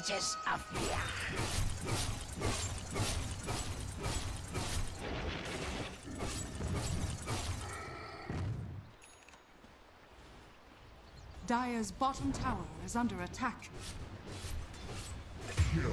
Aegis of fear. Dire's bottom tower is under attack. Killing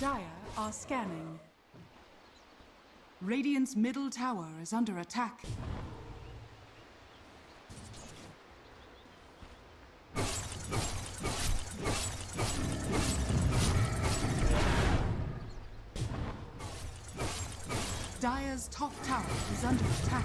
Dire are scanning. Radiant's middle tower is under attack. Dire's top tower is under attack.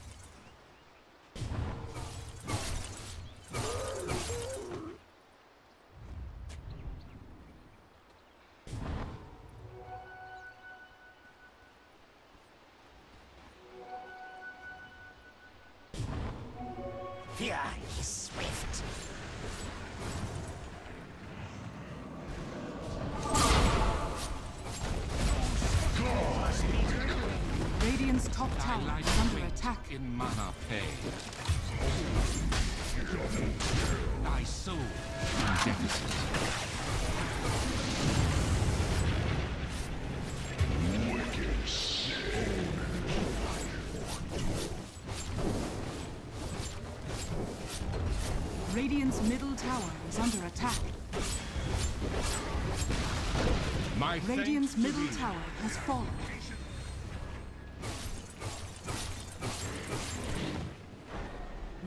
Radiant's top tower is under attack. in mana pay. Thy soul in deficit. Radiant's middle tower is under attack. My Radiant's middle tower has fallen.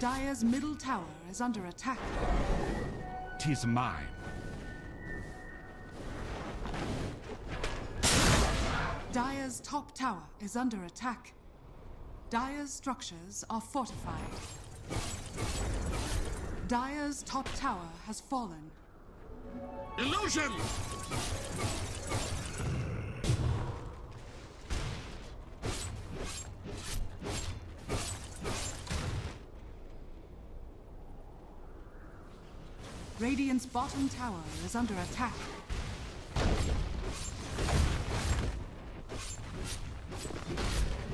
Dire's middle tower is under attack. Tis mine. Dire's top tower is under attack. Dire's structures are fortified. Dire's top tower has fallen. Illusion. Radiant's bottom tower is under attack.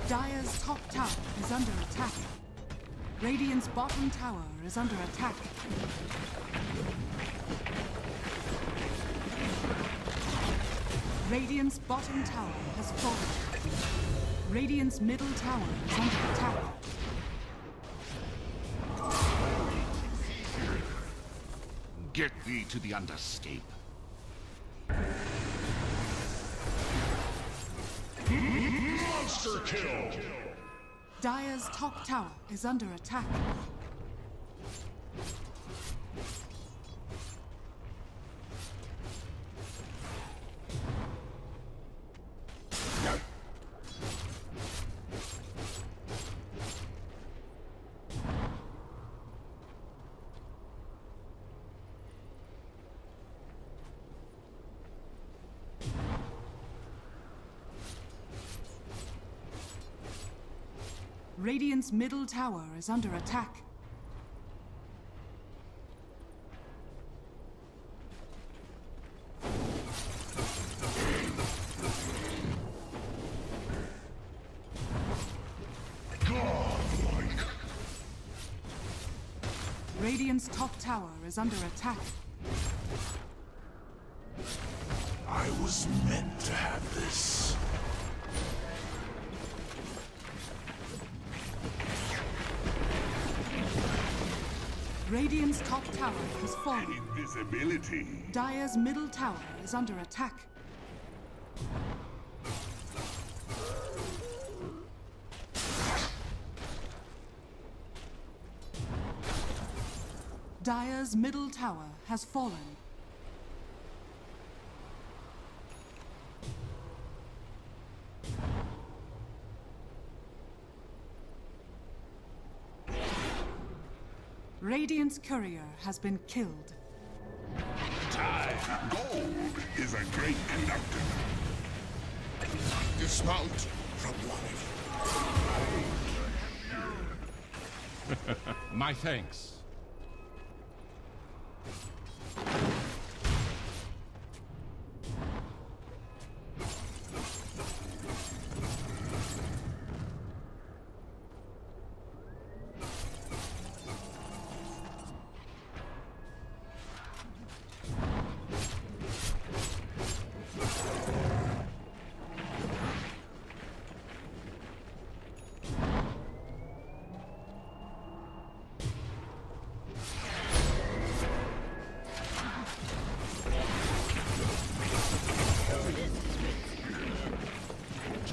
Dire's top tower is under attack. Radiant's bottom tower is under attack. Radiant's bottom tower has fallen. Radiant's middle tower is under attack. Get thee to the underscape. Monster kill! Dire's top tower is under attack. Radiant's middle tower is under attack. Godlike! Radiant's top tower is under attack. I was meant to have Radiant's top tower has fallen. Invisibility. Dire's middle tower is under attack. Dire's middle tower has fallen. Radiant's courier has been killed. Time. Gold is a great conductor. Dismount from life. My thanks.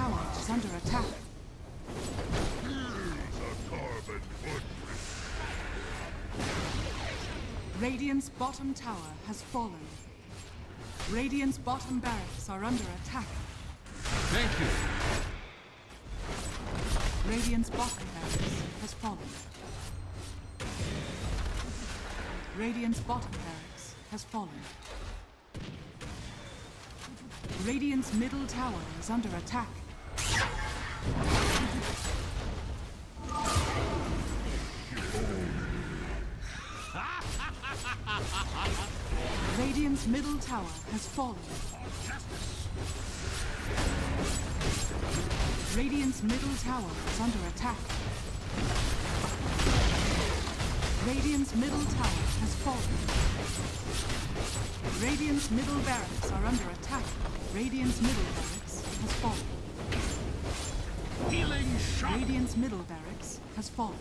Tower is under attack. A carbon footprint. Radiant's bottom tower has fallen. Radiant's bottom barracks are under attack. Thank you. Radiant's bottom barracks has fallen. Radiant's bottom barracks has fallen. Radiant's middle tower is under attack. Radiant's middle tower has fallen. Radiant's middle tower is under attack. Radiant's middle tower has fallen. Radiant's middle barracks are under attack. Radiant's middle barracks has fallen. Healing shock. Radiant's middle barracks has fallen.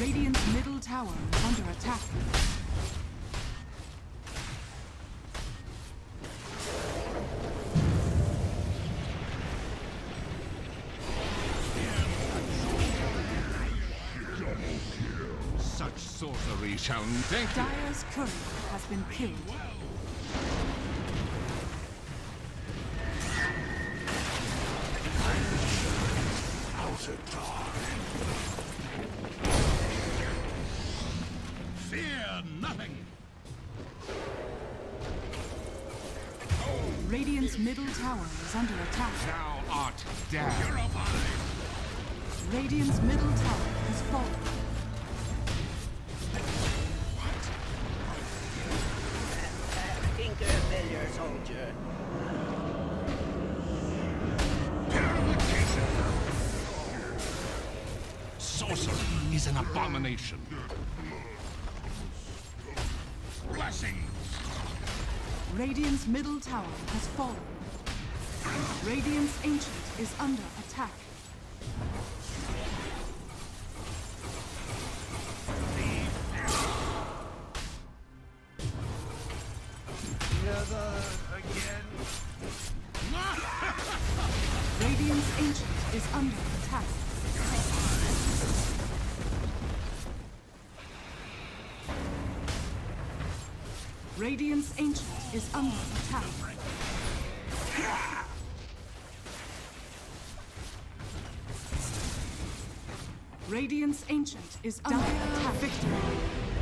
Radiant's middle tower is under attack. Shall thank you. Dire's courier has been killed. Fear nothing. Radiant's middle tower is under attack. Thou art dead. Radiant's middle tower has fallen. Abomination. Blessings. Radiant's middle tower has fallen. Radiant's ancient is under attack. Never again. Radiant's ancient is under attack. Radiant's ancient is under attack. Radiant's ancient is under attack. Victory.